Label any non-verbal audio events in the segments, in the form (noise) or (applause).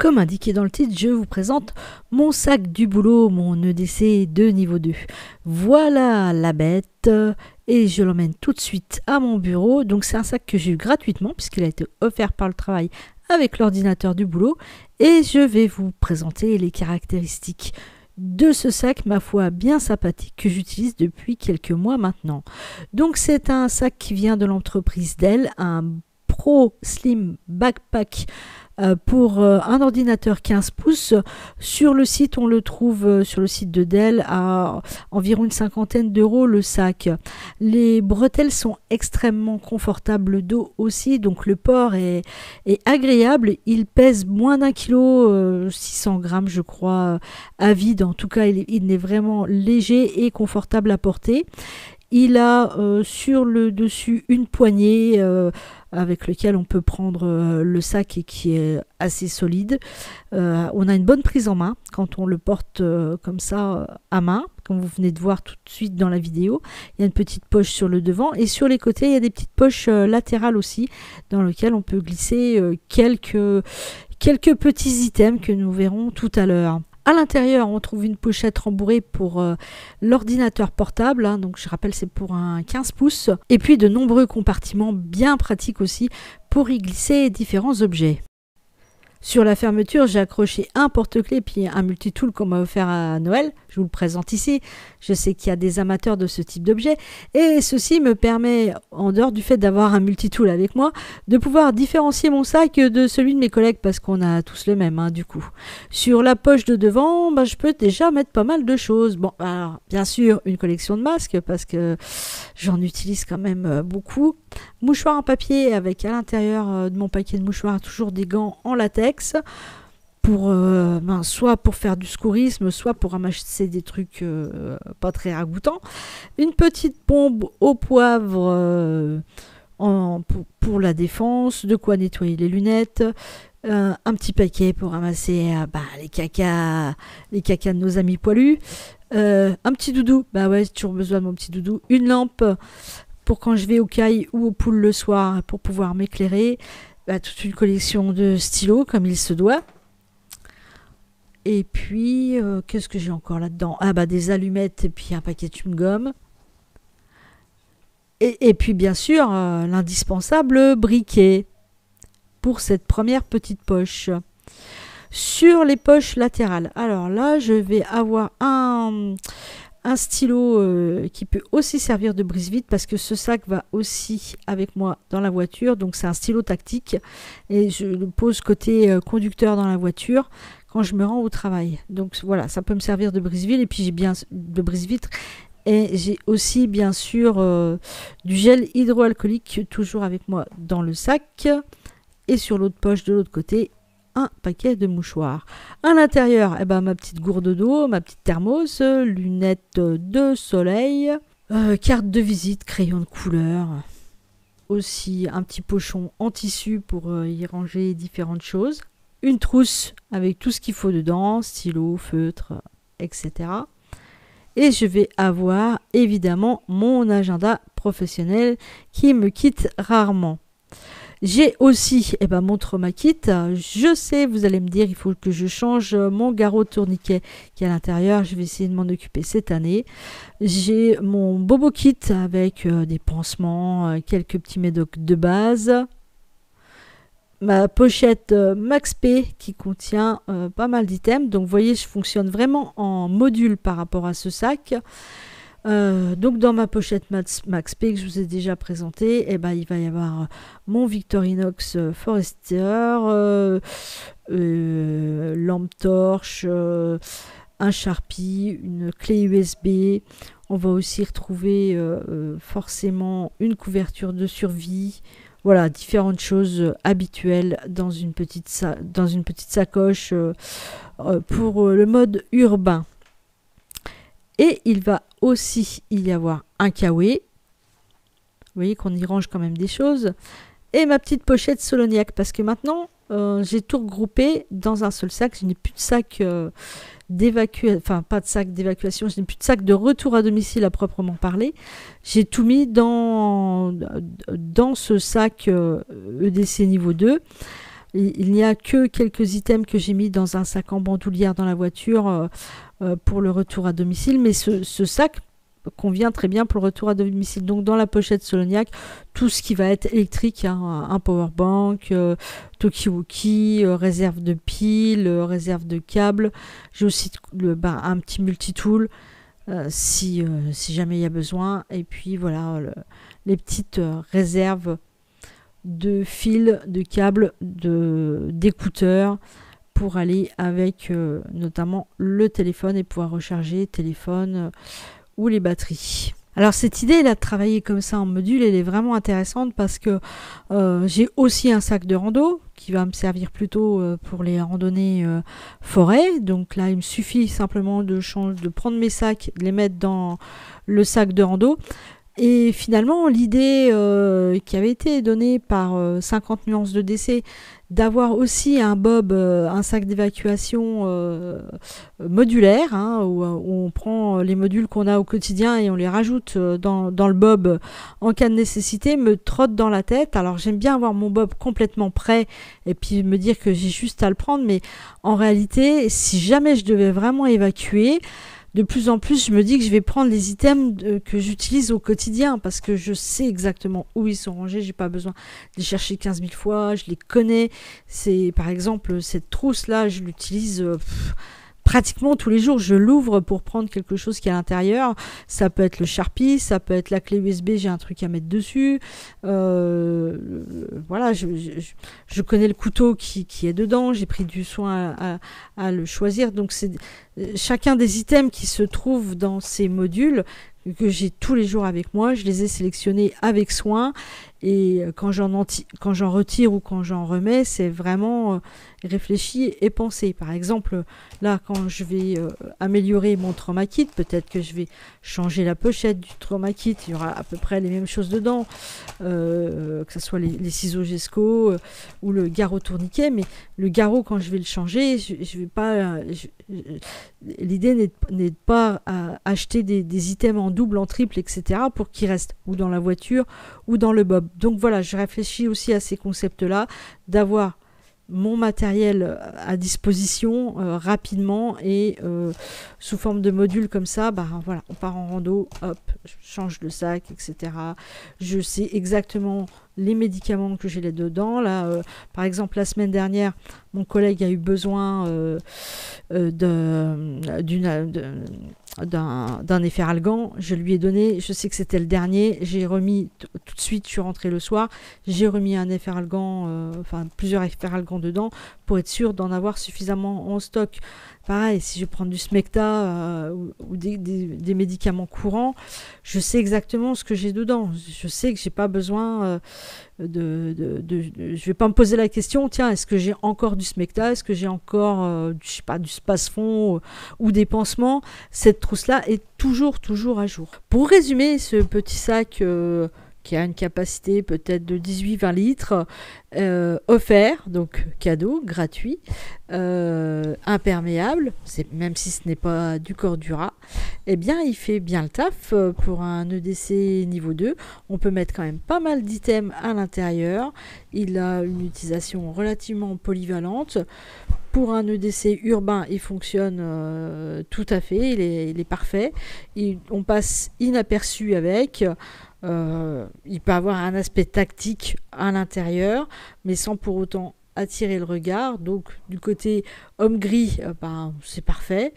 Comme indiqué dans le titre, je vous présente mon sac du boulot, mon EDC de niveau 2. Voilà la bête et je l'emmène tout de suite à mon bureau. Donc c'est un sac que j'ai eu gratuitement puisqu'il a été offert par le travail avec l'ordinateur du boulot et je vais vous présenter les caractéristiques de ce sac, ma foi, bien sympathique que j'utilise depuis quelques mois maintenant. Donc c'est un sac qui vient de l'entreprise Dell, un Pro Slim Backpack pour euh, un ordinateur 15 pouces. Sur le site, on le trouve euh, sur le site de Dell à environ une cinquantaine d'euros le sac. Les bretelles sont extrêmement confortables d'eau aussi, donc le port est, agréable. Il pèse moins d'un kilo, 600 grammes je crois, à vide. En tout cas, il, il est vraiment léger et confortable à porter. Il a sur le dessus une poignée avec lequel on peut prendre euh, le sac et qui est assez solide. Euh, on a une bonne prise en main quand on le porte euh, comme ça à main, comme vous venez de voir tout de suite dans la vidéo. Il y a une petite poche sur le devant et sur les côtés il y a des petites poches latérales aussi dans lesquelles on peut glisser quelques, quelques petits items que nous verrons tout à l'heure. À l'intérieur, on trouve une pochette rembourrée pour euh, l'ordinateur portable. Hein. donc, je rappelle, c'est pour un 15 pouces. Et puis, de nombreux compartiments bien pratiques aussi pour y glisser différents objets. Sur la fermeture, j'ai accroché un porte-clés puis un multitool qu'on m'a offert à Noël. Je vous le présente ici. Je sais qu'il y a des amateurs de ce type d'objet. Et ceci me permet, en dehors du fait d'avoir un multitool avec moi, de pouvoir différencier mon sac de celui de mes collègues parce qu'on a tous le même, hein, du coup. Sur la poche de devant, bah, je peux déjà mettre pas mal de choses. Bon, alors, bien sûr, une collection de masques parce que j'en utilise quand même euh, beaucoup. Mouchoir en papier avec à l'intérieur euh, de mon paquet de mouchoirs toujours des gants en latex pour euh, ben, soit pour faire du secourisme, soit pour ramasser des trucs euh, pas très ragoûtants. Une petite pompe au poivre pour, la défense, de quoi nettoyer les lunettes. un petit paquet pour ramasser ben, les cacas les cacas de nos amis poilus un petit doudou bah ouais j'ai toujours besoin de mon petit doudou une lampe pour quand je vais au caille ou au poule le soir pour pouvoir m'éclairer. Bah, toute une collection de stylos comme il se doit. Et puis, euh, qu'est-ce que j'ai encore là-dedans? Ah bah des allumettes et puis un paquet de chewing-gum. Et, puis bien sûr, euh, l'indispensable briquet pour cette première petite poche. Sur les poches latérales, alors là, je vais avoir un, un stylo euh, qui peut aussi servir de brise-vide parce que ce sac va aussi avec moi dans la voiture. Donc c'est un stylo tactique et je le pose côté euh, conducteur dans la voiture quand je me rends au travail. Donc voilà, ça peut me servir de brise-vide et puis j'ai bien de brise-vitre et j'ai aussi bien sûr euh, du gel hydroalcoolique toujours avec moi dans le sac et sur l'autre poche de l'autre côté un paquet de mouchoirs. À l'intérieur, eh ben, ma petite gourde d'eau, ma petite thermos, lunettes de soleil, euh, carte de visite, crayon de couleur, aussi un petit pochon en tissu pour euh, y ranger différentes choses, une trousse avec tout ce qu'il faut dedans, stylo, feutre, etc. Et je vais avoir évidemment mon agenda professionnel qui me quitte rarement. J'ai aussi eh ben, mon trauma kit. Je sais, vous allez me dire, il faut que je change mon garrot tourniquet qui est à l'intérieur. Je vais essayer de m'en occuper cette année. J'ai mon bobo kit avec euh, des pansements, euh, quelques petits médocs de base. Ma pochette euh, Max P qui contient pas mal d'items. Donc vous voyez, je fonctionne vraiment en module par rapport à ce sac. Euh, donc dans ma pochette Max, Max P que je vous ai déjà présenté, eh ben, il va y avoir mon Victorinox euh, Forester, euh, lampe torche, un Sharpie, une clé USB. On va aussi retrouver forcément une couverture de survie. Voilà, différentes choses habituelles dans une petite sacoche pour le mode urbain. Et il va aussi y avoir un kawaii. Vous voyez qu'on y range quand même des choses. Et ma petite pochette Soloniac. Parce que maintenant, euh, j'ai tout regroupé dans un seul sac. Je n'ai plus de sac euh, d'évacuation. Enfin, pas de sac d'évacuation. Je n'ai plus de sac de retour à domicile à proprement parler. J'ai tout mis dans, dans ce sac EDC euh, e niveau 2. Il, n'y a que quelques items que j'ai mis dans un sac en bandoulière dans la voiture pour le retour à domicile, mais ce, sac convient très bien pour le retour à domicile. Donc dans la pochette Soloniac, tout ce qui va être électrique, hein, un power bank, euh, Tokiwoki, euh, réserve de piles, euh, réserve de câbles. J'ai aussi bah, un petit multitool si, si jamais il y a besoin. Et puis voilà, les petites réserves de fils, de câbles, d'écouteurs pour aller avec notamment le téléphone et pouvoir recharger téléphone les batteries. Alors cette idée là de travailler comme ça en module, elle est vraiment intéressante parce que euh, j'ai aussi un sac de rando qui va me servir plutôt euh, pour les randonnées euh, forêt. Donc là, il me suffit simplement de, changer, de prendre mes sacs, de les mettre dans le sac de rando. Et finalement, l'idée qui avait été donnée par 50 nuances de décès d'avoir aussi un bob, euh, un sac d'évacuation euh, modulaire, hein, où, on prend les modules qu'on a au quotidien et on les rajoute euh, dans, dans, le bob en cas de nécessité, me trotte dans la tête. Alors j'aime bien avoir mon bob complètement prêt et puis me dire que j'ai juste à le prendre, mais en réalité, si jamais je devais vraiment évacuer, de plus en plus, je me dis que je vais prendre les items que j'utilise au quotidien parce que je sais exactement où ils sont rangés. J'ai pas besoin de les chercher 15 000 fois. Je les connais. C'est par exemple cette trousse là, je l'utilise. Euh, pratiquement tous les jours, je l'ouvre pour prendre quelque chose qui est à l'intérieur. Ça peut être le Sharpie, ça peut être la clé USB, j'ai un truc à mettre dessus. Euh, voilà, je, connais le couteau qui, est dedans, j'ai pris du soin à, le choisir. Donc c'est chacun des items qui se trouvent dans ces modules que j'ai tous les jours avec moi, je les ai sélectionnés avec soin et euh, quand j'en, retire ou quand j'en remets, c'est vraiment euh, réfléchi et pensé. Par exemple, là, quand je vais euh, améliorer mon trauma kit, peut-être que je vais changer la pochette du trauma kit. Il y aura à peu près les mêmes choses dedans, que ce soit les, ciseaux Gesco ou le garrot tourniquet. Mais le garrot, quand je vais le changer, je, vais pas. l'idée n'est, pas à acheter des, des items en double, en triple, etc. pour qu'ils restent ou dans la voiture ou dans le bob. Donc voilà, je réfléchis aussi à ces concepts-là, d'avoir mon matériel euh, à disposition euh, rapidement et euh, sous forme de module comme ça, bah voilà, on part en rando, hop, je change le sac, etc. Je sais exactement les médicaments que j'ai là dedans. Là, par exemple, la semaine dernière, mon collègue a eu besoin d'une d'un efferalgan. Je lui ai donné, je sais que c'était le dernier, j'ai remis tout de suite, je suis rentrée le soir, j'ai remis un efferalgan, euh, enfin plusieurs efferalgans dedans pour être sûr d'en avoir suffisamment en stock. Pareil, si je prends du Smecta euh, ou, des, médicaments courants, je sais exactement ce que j'ai dedans. Je sais que j'ai pas besoin euh, de, de, Je vais pas me poser la question, tiens, est-ce que j'ai encore du Smecta? Est-ce que j'ai encore, euh, je sais pas, du Spasfon ou des pansements? Cette trousse-là est toujours, toujours à jour. Pour résumer ce petit sac qui a une capacité peut-être de 18-20 litres, euh, offert, donc cadeau, gratuit, euh, imperméable, même si ce n'est pas du cordura, eh bien il fait bien le taf euh, pour un EDC niveau 2. On peut mettre quand même pas mal d'items à l'intérieur. Il a une utilisation relativement polyvalente. Pour un EDC urbain, il fonctionne tout à fait, il est parfait. on passe inaperçu avec. Euh, il peut avoir un aspect tactique à l'intérieur, mais sans pour autant attirer le regard. Donc du côté homme gris, euh, ben, c'est parfait.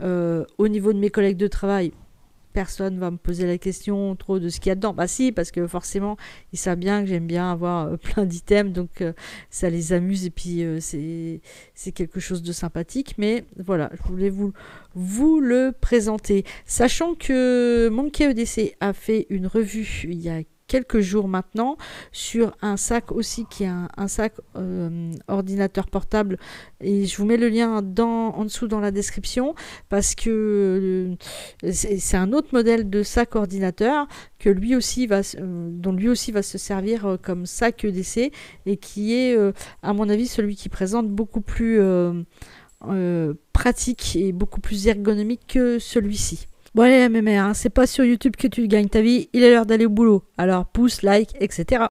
Euh, au niveau de mes collègues de travail, personne va me poser la question trop de ce qu'il y a dedans. Bah si, parce que forcément, ils savent bien que j'aime bien avoir euh, (laughs) plein d'items, donc euh, ça les amuse et puis euh, c'est quelque chose de sympathique. Mais voilà, je voulais vous, vous le présenter. Sachant que Monkey EDC a fait une revue il y a quelques jours maintenant sur un sac aussi qui est un, sac euh, ordinateur portable et je vous mets le lien dans, en dessous dans la description parce que euh, c'est un autre modèle de sac ordinateur que lui aussi va, euh, dont lui aussi va se servir comme sac EDC et qui est à mon avis celui qui présente beaucoup plus pratique et beaucoup plus ergonomique que celui-ci. Bon allez MMR, hein, c'est pas sur YouTube que tu gagnes ta vie, il est l'heure d'aller au boulot. Alors pouce, like, etc.